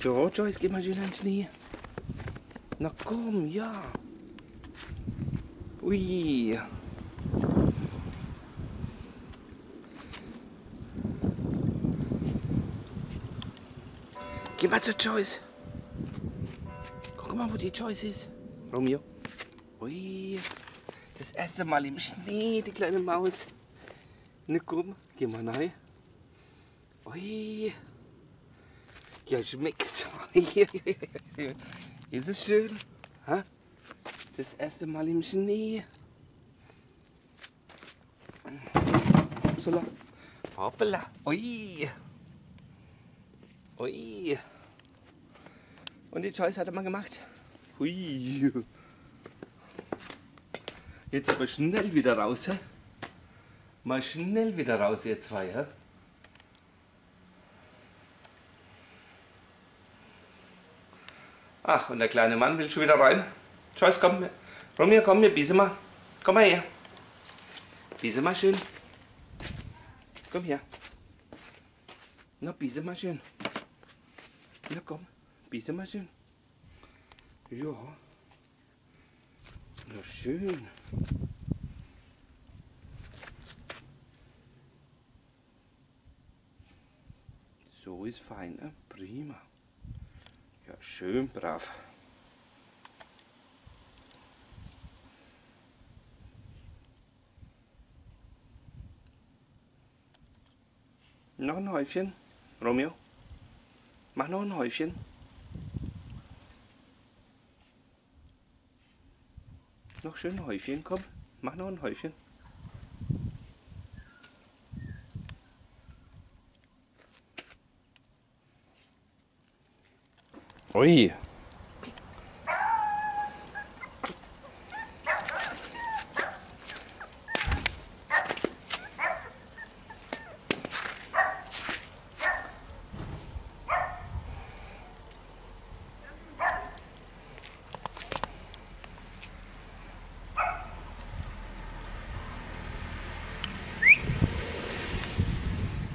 So, Joyce, geh mal schön ans Knie. Na komm, ja. Ui. Geh mal zu Joyce. Guck mal, wo die Joyce ist. Romeo. Ui. Das erste Mal im Schnee, die kleine Maus. Na komm, geh mal rein. Ui. Ja, schmeckt's. Ist es schön? Das erste Mal im Schnee. Upsala. Hoppala. Ui. Ui. Und die Choice hat er mal gemacht. Hui. Jetzt aber schnell wieder raus. He? Mal schnell wieder raus, ihr zwei. He? Ach, und der kleine Mann will schon wieder rein. Joyce, komm. Romeo, komm, wir biese mal. Komm mal her. Biese mal schön. Komm her. Na, biese mal schön. Na komm, biese mal schön. Ja. Na schön. So ist fein, ne? Prima. Ja, schön brav. Noch ein Häufchen, Romeo. Mach noch ein Häufchen. Noch schön ein Häufchen, komm. Mach noch ein Häufchen. Ui.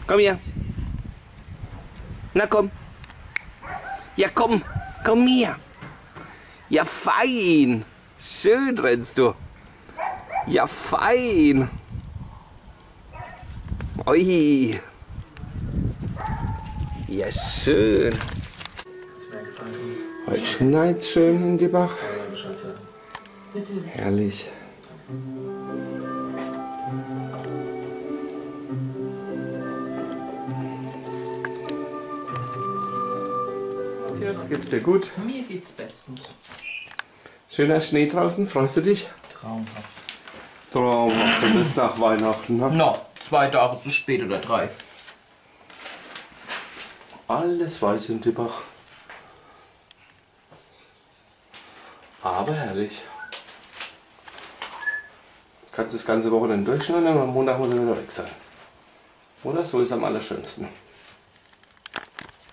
Komm her. Na komm. Ja komm, komm her. Ja fein. Schön rennst du. Ja fein. Ui. Ja schön. Heute schneit schön in die Bach. Herrlich. Matthias, geht's dir gut? Mir geht's bestens. Schöner Schnee draußen, freust du dich? Traumhaft. Traumhaft, du bist nach Weihnachten, ne? No, zwei Tage zu spät oder drei. Alles weiß in Tippach. Aber herrlich. Jetzt kannst du das ganze Wochenende durchschneiden und am Montag muss er wieder weg sein. Oder? So ist am allerschönsten.